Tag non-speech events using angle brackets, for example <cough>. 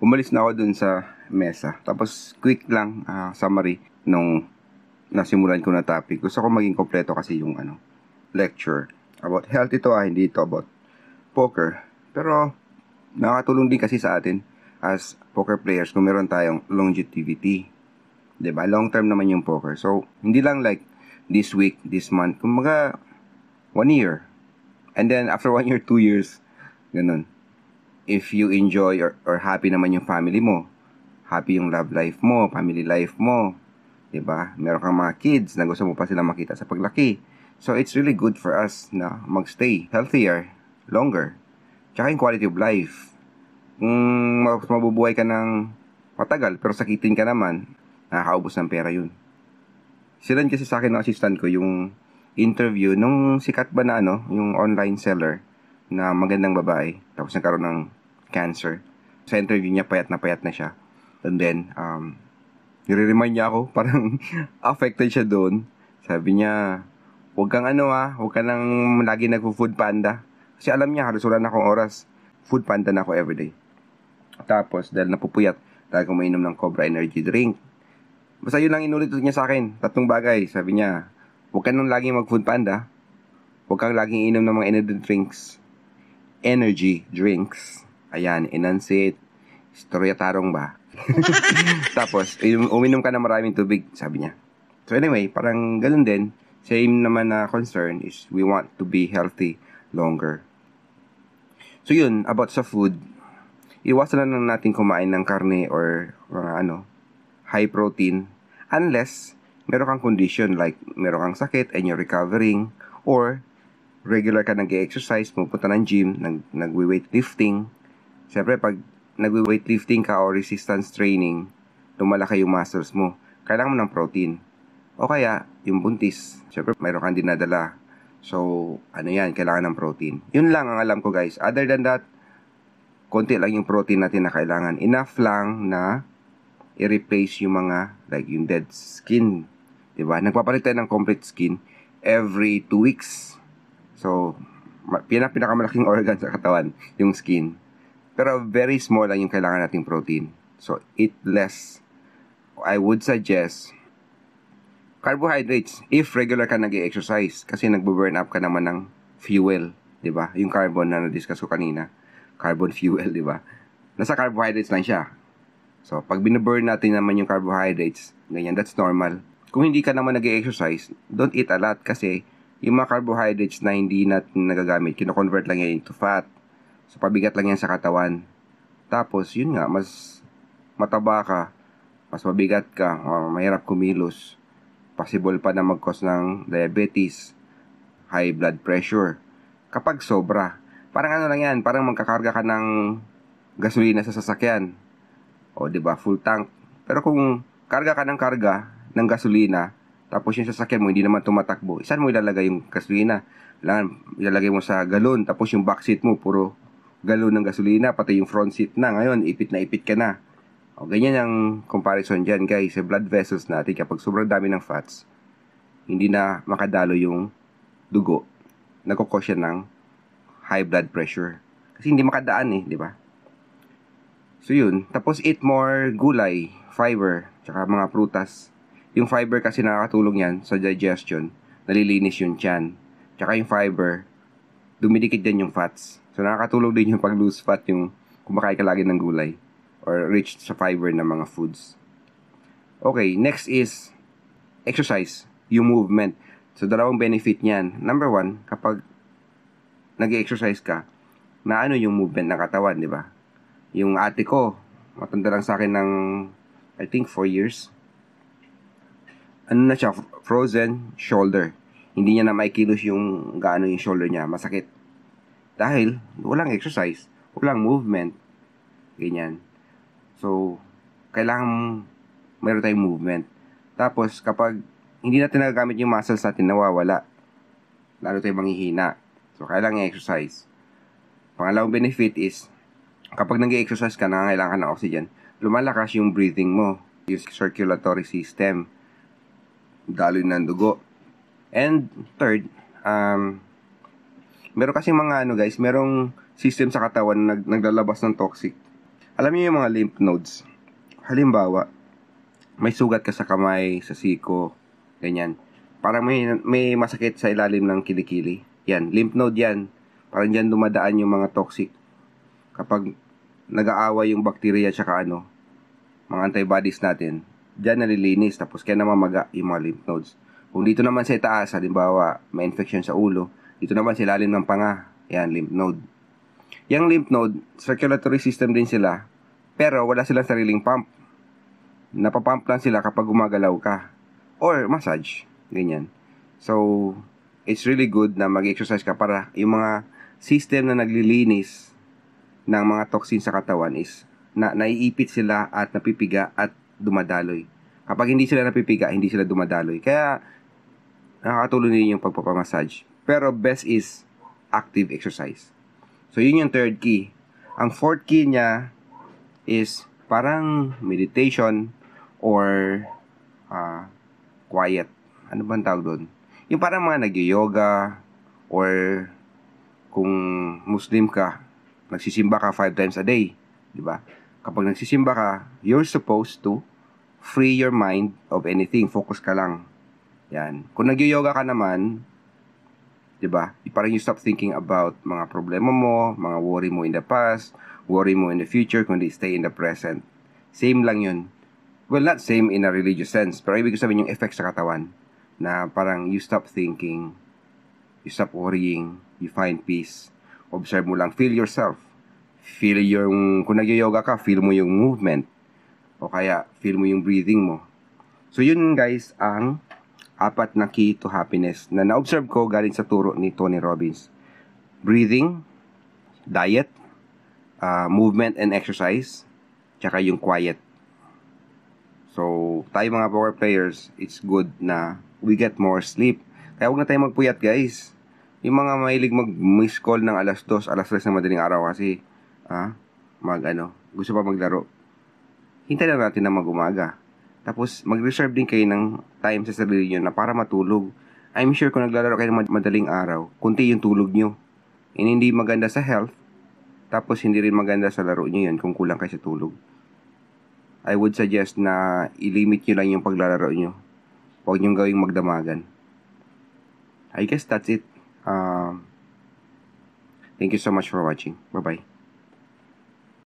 umalis na ako dun sa mesa. Tapos, quick lang, uh, summary nung nasimulan ko na topic. Gusto ko maging kompleto kasi yung ano, lecture. About health ito ah, hindi ito about poker. Pero, nakatulong din kasi sa atin as poker players kung meron tayong longevity. ba? Long term naman yung poker. So, hindi lang like this week, this month. Kumaga, one year. And then, after one year, two years, ganun. If you enjoy or, or happy naman yung family mo, happy yung love life mo, family life mo, 'di ba? Meron kang mga kids na gusto mo pa sila makita sa paglaki. So it's really good for us na magstay healthier, longer. Tsaka yung quality of life. Kung mabubuhay ka ng matagal pero sakitin ka naman, nakakaubos ng pera yun. Silan kasi sa akin ng assistant ko yung interview nung sikat ba na ano, yung online seller na magandang babae tapos nagkaroon ng cancer. Sa interview niya, payat na payat na siya. And then, um, nire-remind niya ako, <laughs> parang affected siya doon. Sabi niya, huwag kang ano ah, huwag ka nang lagi nagpo-food panda. Kasi alam niya, halos wala na akong oras. Food panda na ako everyday. Tapos, dahil napupuyat, dahil ko mainom ng Cobra Energy Drink. Basta yun lang inulit niya sa akin. Tatlong bagay. Sabi niya, huwag ka nang laging mag-food panda. Huwag kang laging inom ng mga energy drinks. Energy drinks. Ayan, enunciate. Storya tarong ba? <laughs> Tapos, uminom ka na maraming tubig, sabi niya. So anyway, parang ganun din. Same naman na concern is we want to be healthy longer. So yun, about sa food, iwasan na lang natin kumain ng karne or mga ano, high protein unless meron kang condition like meron kang sakit and you're recovering or regular ka nag-exercise, pupunta ng gym, nag, nag-weightlifting. Siyempre, pag nagwe-weightlifting ka o resistance training, lumalaki yung muscles mo, kailangan mo ng protein. O kaya, yung buntis, syempre mayroon kang dinadala. So, ano yan, kailangan ng protein. Yun lang ang alam ko guys. Other than that, konti lang yung protein natin na kailangan. Enough lang na i-replace yung mga, like yung dead skin. ba diba? Nagpapalit tayo ng complete skin every 2 weeks. So, pinak pinakamalaking <laughs> organ sa katawan, yung skin. Pero very small lang yung kailangan nating protein. So, eat less. I would suggest carbohydrates if regular ka nag exercise kasi nagbo-burn up ka naman ng fuel, 'di ba? Yung carbon na na-discuss ko kanina, carbon fuel, 'di ba? Nasa carbohydrates lang siya. So, pag binaburn natin naman yung carbohydrates, ganyan, that's normal. Kung hindi ka naman nag exercise don't eat a lot kasi yung mga carbohydrates na hindi natin nagagamit, kino-convert lang yan into fat. So, pabigat lang yan sa katawan. Tapos, yun nga, mas mataba ka, mas mabigat ka, mahirap kumilos. Possible pa na mag-cause ng diabetes, high blood pressure. Kapag sobra, parang ano lang yan, parang magkakarga ka ng gasolina sa sasakyan. O, di ba full tank. Pero kung karga ka ng karga ng gasolina, tapos yung sasakyan mo hindi naman tumatakbo, saan mo ilalagay yung gasolina? Kailangan ilalagay mo sa galon, tapos yung backseat mo puro galon ng gasolina, pati yung front seat na. Ngayon, ipit na ipit ka na. O, ganyan ang comparison dyan, guys. Sa blood vessels natin, kapag sobrang dami ng fats, hindi na makadalo yung dugo. Nagkukos siya ng high blood pressure. Kasi hindi makadaan eh, di ba? So yun. Tapos eat more gulay, fiber, tsaka mga prutas. Yung fiber kasi nakakatulong yan sa digestion. Nalilinis yung chan. Tsaka yung fiber, dumidikit din yung fats. So, nakakatulong din yung pag-lose fat yung kumakain ka lagi ng gulay or rich sa fiber ng mga foods. Okay, next is exercise, yung movement. So, dalawang benefit niyan. Number one, kapag nag-exercise ka, na ano yung movement ng katawan, di ba? Yung ate ko, matanda lang sa akin ng, I think, 4 years. Ano na siya, frozen shoulder. Hindi niya na maikilos yung gaano yung shoulder niya, masakit dahil walang exercise, walang movement. Ganyan. So, kailangan mayroon tayong movement. Tapos, kapag hindi natin nagagamit yung muscles natin, nawawala. Lalo tayong manghihina. So, kailangan exercise. Pangalawang benefit is, kapag nag-exercise ka, nangangailangan ka ng oxygen, lumalakas yung breathing mo, yung circulatory system, daloy ng dugo. And third, um, meron kasi mga ano guys, merong system sa katawan na nag, naglalabas ng toxic. Alam niyo yung mga lymph nodes. Halimbawa, may sugat ka sa kamay, sa siko, ganyan. Parang may, may masakit sa ilalim ng kilikili. Yan, lymph node yan. Parang dyan dumadaan yung mga toxic. Kapag nag-aaway yung bacteria tsaka ano, mga antibodies natin, dyan nalilinis. Tapos kaya namamaga yung mga lymph nodes. Kung dito naman sa itaas, halimbawa, may infection sa ulo, dito naman sa ilalim ng panga, yan, lymph node. Yung lymph node, circulatory system din sila, pero wala silang sariling pump. Napapump lang sila kapag gumagalaw ka. Or massage. Ganyan. So, it's really good na mag-exercise ka para yung mga system na naglilinis ng mga toxins sa katawan is na naiipit sila at napipiga at dumadaloy. Kapag hindi sila napipiga, hindi sila dumadaloy. Kaya nakakatulong din yung pagpapamassage. Pero best is active exercise. So yun yung third key. Ang fourth key niya is parang meditation or uh, quiet. Ano bang tawag doon? Yung parang mga nag-yoga or kung Muslim ka, nagsisimba ka five times a day. Di ba? Kapag nagsisimba ka, you're supposed to free your mind of anything. Focus ka lang. Yan. Kung nag-yoga ka naman, 'di ba? Parang you stop thinking about mga problema mo, mga worry mo in the past, worry mo in the future, kundi stay in the present. Same lang 'yun. Well, not same in a religious sense, pero ibig sabihin yung effect sa katawan na parang you stop thinking, you stop worrying, you find peace. Observe mo lang, feel yourself. Feel yung, kung nag-yoga ka, feel mo yung movement. O kaya, feel mo yung breathing mo. So, yun guys, ang apat na key to happiness na na-observe ko galing sa turo ni Tony Robbins. Breathing, diet, uh, movement and exercise, tsaka yung quiet. So, tayo mga power players, it's good na we get more sleep. Kaya huwag na tayo magpuyat guys. Yung mga mahilig mag-miss call ng alas 2, alas 3 ng madaling araw kasi ah, mag ano, gusto pa maglaro. Hintay lang natin na mag-umaga. Tapos, mag-reserve din kayo ng time sa sarili nyo na para matulog. I'm sure kung naglalaro kayo ng madaling araw, kunti yung tulog nyo. And hindi maganda sa health, tapos hindi rin maganda sa laro nyo yun kung kulang kayo sa tulog. I would suggest na i-limit nyo lang yung paglalaro nyo. Huwag nyo gawing magdamagan. I guess that's it. Um, thank you so much for watching. Bye-bye.